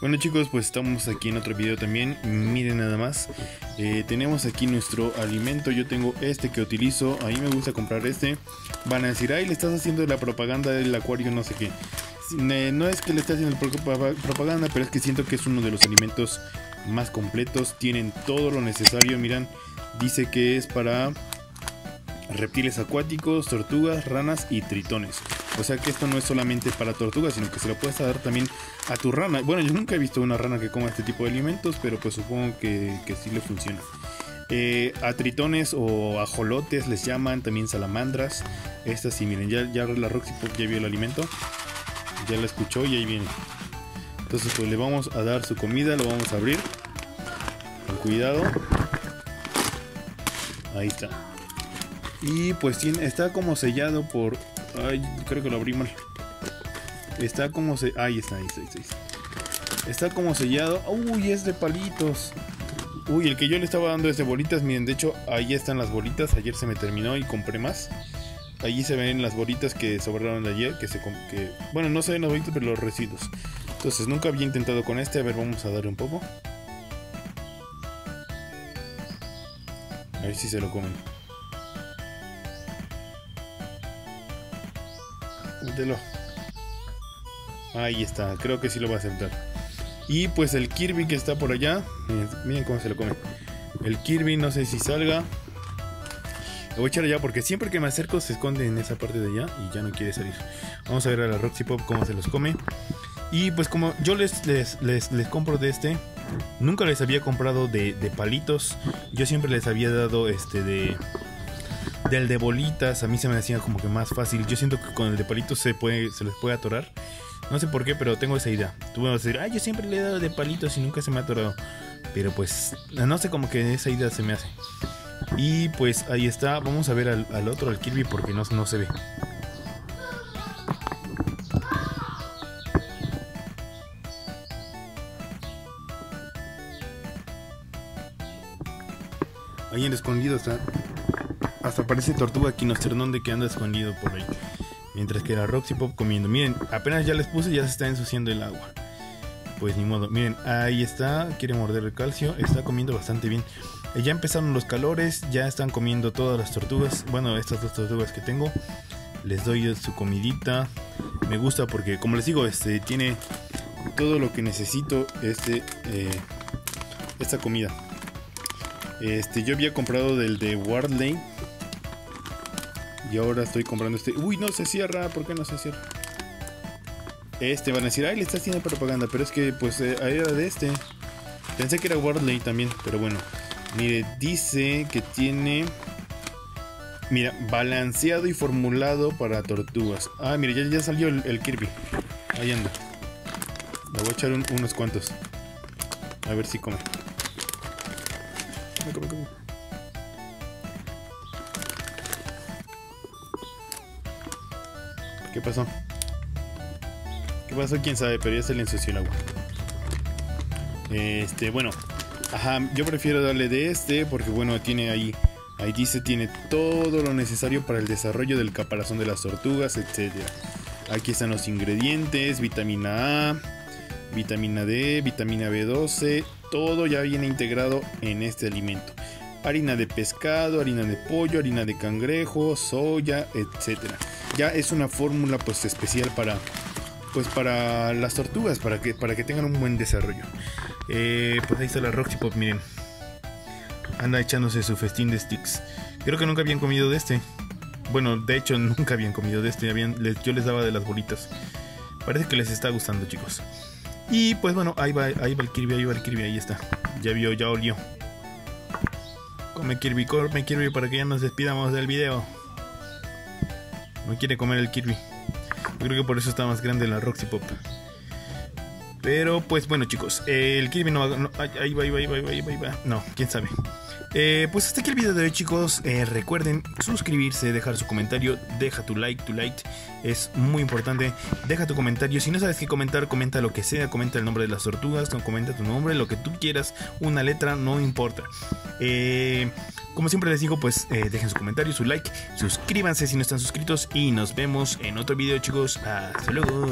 Bueno chicos, pues estamos aquí en otro video también. Miren nada más. Eh, tenemos aquí nuestro alimento. Yo tengo este que utilizo. A mí me gusta comprar este. Van a decir, ay, le estás haciendo la propaganda del acuario, no sé qué. No es que le esté haciendo propaganda, pero es que siento que es uno de los alimentos más completos. Tienen todo lo necesario. Miran, dice que es para reptiles acuáticos, tortugas, ranas y tritones. O sea que esto no es solamente para tortugas, sino que se lo puedes dar también a tu rana. Bueno, yo nunca he visto una rana que coma este tipo de alimentos, pero pues supongo que, que sí le funciona. Eh, a tritones o ajolotes les llaman, también salamandras. Estas sí, miren, ya, ya la Roxy Pop ya vio el alimento. Ya la escuchó y ahí viene. Entonces pues le vamos a dar su comida, lo vamos a abrir. Con cuidado. Ahí está. Y pues tiene, está como sellado por Ay, creo que lo abrí mal. Está como se. Ahí está, ahí está, ahí está. Está como sellado. Uy, es de palitos. Uy, el que yo le estaba dando es de bolitas. Miren, de hecho, ahí están las bolitas. Ayer se me terminó y compré más. Allí se ven las bolitas que sobraron de ayer. Que se. Que, bueno, no se ven las bolitas, pero los residuos. Entonces, nunca había intentado con este. A ver, vamos a darle un poco. A ver si se lo comen. Ahí está, creo que sí lo va a aceptar. Y pues el Kirby que está por allá, miren, cómo se lo come. El Kirby no sé si salga. Lo voy a echar allá porque siempre que me acerco se esconde en esa parte de allá y ya no quiere salir. Vamos a ver a la Roxy Pop cómo se los come. Y pues como yo les, les, les, compro de este, nunca les había comprado de, de palitos. Yo siempre les había dado este de del de bolitas a mí se me hacía como que más fácil. Yo siento que con el de palitos se, puede, se les puede atorar. No sé por qué, pero tengo esa idea. Tú vas a decir, ay, yo siempre le he dado de palitos y nunca se me ha atorado. Pero pues, no sé, como que esa idea se me hace. Y pues ahí está. Vamos a ver al, otro, al Kirby, porque no, no se ve. Ahí en escondido está hasta parece tortuga quinosternón que anda escondido por ahí. Mientras que la Roxy Pop comiendo. Miren, apenas ya les puse, ya se está ensuciando el agua. Pues ni modo. Miren, ahí está. Quiere morder el calcio. Está comiendo bastante bien. Eh, ya empezaron los calores. Ya están comiendo todas las tortugas. Bueno, estas dos tortugas que tengo. Les doy su comidita. Me gusta porque, como les digo, este tiene todo lo que necesito. Este, eh, esta comida. Este, yo había comprado del de Wardley y ahora estoy comprando este. Uy, no se cierra. ¿Por qué no se cierra? Este van a decir, ay, le está haciendo propaganda. Pero es que, pues, eh, era de este. Pensé que era Wardley también. Pero bueno. Mire, dice que tiene. Mira, balanceado y formulado para tortugas. Ah, mire, ya, ya salió el, Kirby. Ahí anda. Le voy a echar unos cuantos. A ver si come. Come, come, come. ¿Qué pasó? ¿Qué pasó? Quién sabe, pero ya se le ensució el agua. Este, bueno. Ajá, yo prefiero darle de este porque bueno, tiene ahí, ahí dice, tiene todo lo necesario para el desarrollo del caparazón de las tortugas, etc. Aquí están los ingredientes, vitamina A, vitamina D, vitamina B12, todo ya viene integrado en este alimento. Harina de pescado, harina de pollo, harina de cangrejo, soya, etcétera. Ya es una fórmula pues especial para pues para las tortugas para que para que tengan un buen desarrollo. Eh, pues ahí está la Roxy Pop miren. Anda echándose su festín de sticks. Creo que nunca habían comido de este. Bueno de hecho nunca habían comido de este. Yo les daba de las bolitas. Parece que les está gustando chicos. Y pues bueno ahí va ahí va el Kirby ahí va el Kirby ahí está. Ya vio ya olió come Kirby come Kirby para que ya nos despidamos del video no quiere comer el Kirby. Yo creo que por eso está más grande la Roxy Pop. Pero pues bueno chicos, el Kirby no va... ahí va, ahí va, ahí va, ahí va, ahí va. No, quién sabe. Eh, pues hasta aquí el video de hoy chicos, eh, recuerden suscribirse, dejar su comentario, deja tu like, tu like es muy importante, deja tu comentario, si no sabes qué comentar, comenta lo que sea, comenta el nombre de las tortugas, comenta tu nombre, lo que tú quieras, una letra, no importa. Eh, como siempre les digo, pues dejen su comentario, su like, suscríbanse si no están suscritos y nos vemos en otro video chicos. Hasta luego.